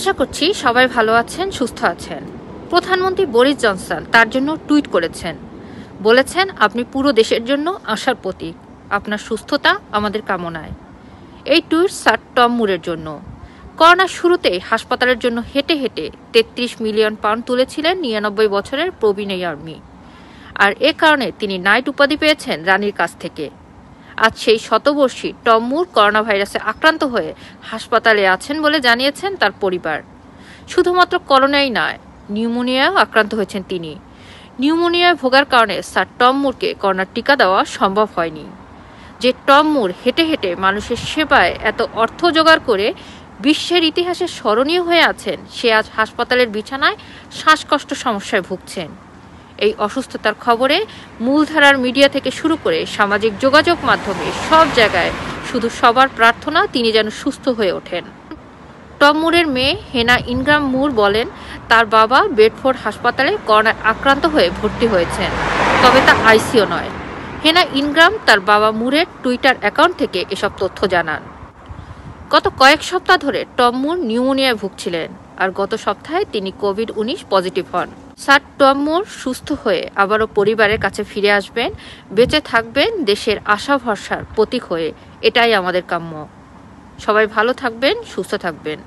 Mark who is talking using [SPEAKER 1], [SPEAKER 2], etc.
[SPEAKER 1] আশা করছি সবাই ভালো আছেন, সুস্থ আছেন। প্রধানমন্ত্রী বরিস জনসন তার জন্য টুইট করেছেন। বলেছেন, আপনি পুরো দেশের জন্য আশার প্রতীক। আপনার সুস্থতা আমাদের কামনায়। এই টুইট স্যার টম মুরের জন্য। করোনার শুরুতেই হাসপাতালের জন্য হেঁটে হেঁটে তেত্রিশ মিলিয়ন পাউন্ড তুলেছিলেন নিরানব্বই বছরের প্রবীণ এই আর্মি। আর এ কারণে তিনি নাইট উপাধি পেয়েছেন রানীর কাছ থেকে। আজ সেই শতবর্ষী টম মুর করোনা ভাইরাসে আক্রান্ত হয়ে হাসপাতালে আছেন বলে জানিয়েছেন তার পরিবার। শুধুমাত্র করোনাই নয় নিউমোনিয়াও আক্রান্ত হয়েছেন তিনি। নিউমোনিয়ায় ভোগার কারণে স্যার টম মুরকে করোনার টিকা দেওয়া সম্ভব হয়নি। যে টম মুর হেঁটে হেঁটে মানুষের সেবায় এত অর্থ জোগাড় করে বিশ্বের ইতিহাসে স্মরণীয় হয়ে আছেন, সে আজ হাসপাতালের বিছানায় শ্বাসকষ্ট সমস্যায় ভুগছেন। এই অসুস্থতার খবরে মূলধারার মিডিয়া থেকে শুরু করে সামাজিক যোগাযোগ মাধ্যমে সব জায়গায় শুধু সবার প্রার্থনা, তিনি যেন সুস্থ হয়ে ওঠেন। টম মুরের মেয়ে হেনা ইনগ্রাম মুর বলেন, তার বাবা বেডফোর্ড হাসপাতালে করোনায় আক্রান্ত হয়ে ভর্তি হয়েছেন, তবে তা আইসিও নয়। হেনা ইনগ্রাম তার বাবা মুরের টুইটার অ্যাকাউন্ট থেকে এসব তথ্য জানান। গত কয়েক সপ্তাহ ধরে টম মুর নিউমোনিয়ায় ভুগছিলেন, আর গত সপ্তাহে তিনি কোভিড উনিশ পজিটিভ হন। স্যার টম সুস্থ হয়ে আবারও পরিবারের কাছে ফিরে আসবেন, বেঁচে থাকবেন দেশের আশা ভরসার প্রতীক হয়ে। এটাই আমাদের কাম্য। সবাই ভালো থাকবেন, সুস্থ থাকবেন।